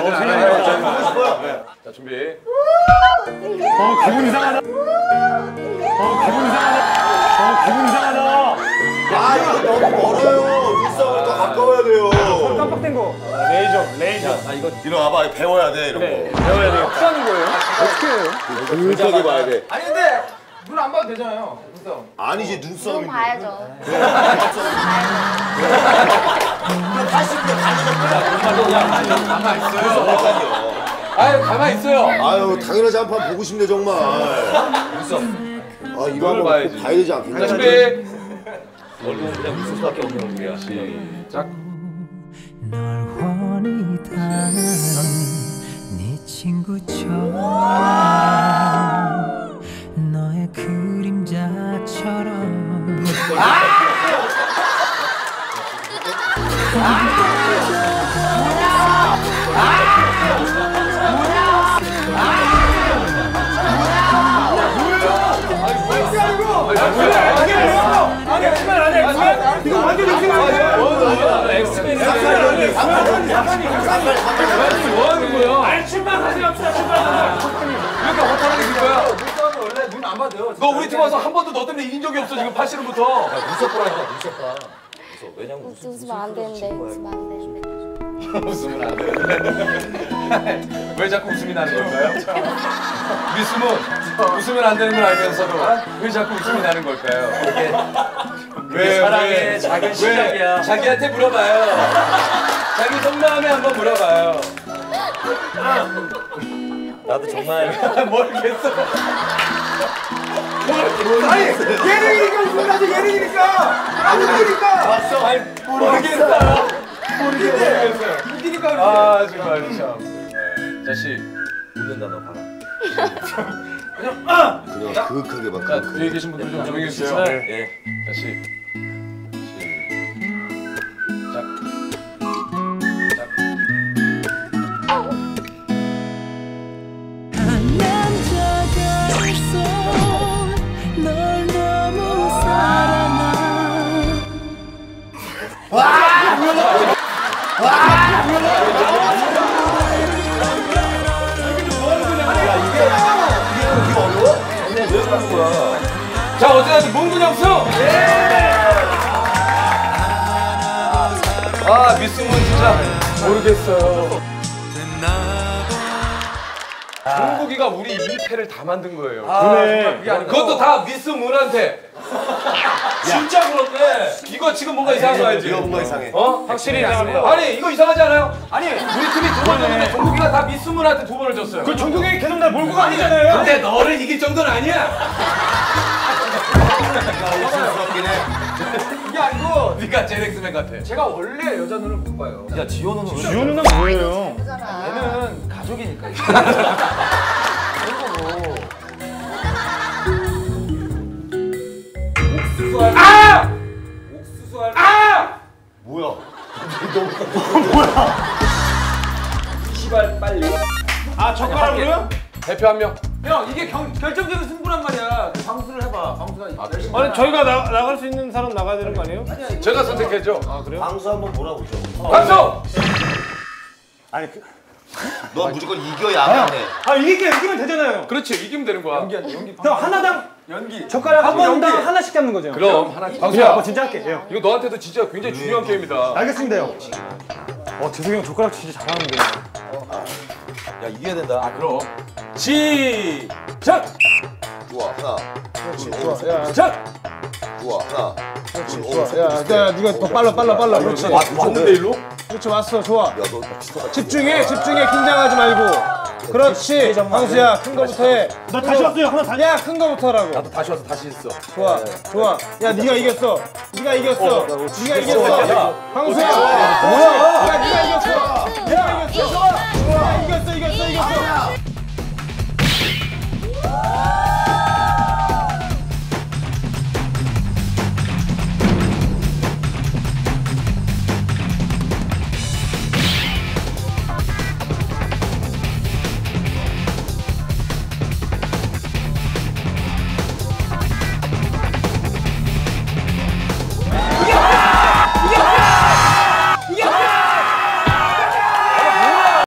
원하진 않아요. 자 준비. 어 기분 이상하다. 어 기분 이상하다. 어 기분 이상하다. 아 이거 너무 멀어요. 눈썹을 더 가까워야 돼요. 깜빡된 거. 레이저 레이저. 이리 와봐 배워야 돼 이런 거. 배워야 돼요. 어떻게 하는 거예요? 어떻게 해요? 눈썹이 봐야 돼. 아니 근데 눈 안 봐도 되잖아요. 눈썹. 아니지 눈 눈썹이. 봐야죠. 아유 가만 있어요. 아유 당연하지 한 판 보고 싶네 정말. 눈썹. 아 이거 한번 봐야지. 꼭 봐야 되지 자 않겠냐? 준비. 얼굴은 그냥 웃을 수밖에 없는 얼굴이야. 시작. 널 훤히 다네 친구처럼 너의 그림자처럼 아니 엑스맨이 뭐 하는 거야? 아니 출발하지 맙시다 출발하자. 이렇게 허탈하게 된 거야? 원래 눈안 봐도 돼요. 너 우리 팀 와서 한 번도 너 때문에 이긴 적이 없어 지금 팔씨름부터. 눈썹 보라니까 눈썹 봐. 눈썹. 왜냐면 웃- 웃으면 안 되는데, 웃으면 안 되는데. 웃으면 안 되는데. 왜 자꾸 웃음이 나는 걸까요? 미스문 웃으면 안 되는 걸 알면서도 왜 자꾸 웃음이 나는 걸까요? 왜 사랑의 왜, 작은 왜 시작이야. 자기한테 물어봐요. 자기 속마음에 한번 물어봐요. 나도 정말 모르겠어. 아니 예능이니까 웃으면 나도 예능이니까. 안 웃기니까. 아니 모르겠어요. 모르겠어요. 웃기니까. 아 정말 참. 네. 자씨 웃는다 너 봐라. 그냥 그윽하게 막. 자, 뒤에 계신 분들 좀 조용히 해주세요. 예. 다시. 자, 어쨌든 문근영 승! 아, 미스문 진짜 모르겠어요. 종국이가 우리 2패를 다 만든 거예요. 그래. 그게 아니고. 그것도 다 미스 문한테. 진짜 그런데 이거 지금 뭔가 이상한 거 알지? 이거 뭔가 이상해. 어? 확실히 이상합니다. 아니 이거 이상하지 않아요? 아니 우리 팀이 두 번 졌는데 종국이가 다 미스 문한테 두 번을 줬어요. 그 종국이 계속 날 몰고 가잖아요. 근데 너를 이길 정도는 아니야. 웃음스럽긴 해. 이게 아니고 네가 제렉스맨 같아. 제가 원래 여자 눈을 못 봐요. 야 지호는 왜? 지호 누나 뭐예요? 얘는 가족이니까. 아! 뭐야? 시발 빨리. 아 젓가락으로요? 대표 한 명. 형 이게 경, 결정적인 승부란 말이야. 그 방수를 해봐. 방수가 열심히. 아니 저희가 나, 나갈 수 있는 사람 나가야 되는 거 아니에요? 제가 선택했죠. 방수 한번 몰아보죠. 박수. 아니 그, 너 무조건 이겨야 안 해. 아 이게 이기면 되잖아요. 그렇지 이기면 되는 거야. 연기 연기. 형 하나당 연기. 젓가락 한 번당 하나씩 잡는 거죠. 그럼 하나. 방수야. 아빠 진짜 할게. 요 이거 너한테도 진짜 굉장히 중요한 게임이다. 알겠습니다 형. 어 재석이 형 젓가락 진짜 잘하는데. 야 이겨야 된다. 아 그럼. 시작. 좋아 하나. 좋아, 야, 시작. 좋아 하나. 좋아, 야, 야, 네가 더 빨라, 빨라, 빨라. 그렇지. 왔는데 일로? 그렇지, 왔어, 좋아. 집중해, 집중해, 긴장하지 말고. 그렇지, 방수야, 큰 거부터 해. 나 다시 왔어요, 하나 다시. 야, 큰 거부터 하라고. 나도 다시 와서 다시 했어. 좋아, 좋아. 야, 네가 이겼어. 네가 이겼어. 네가 이겼어. 야. 방수야, 뭐야?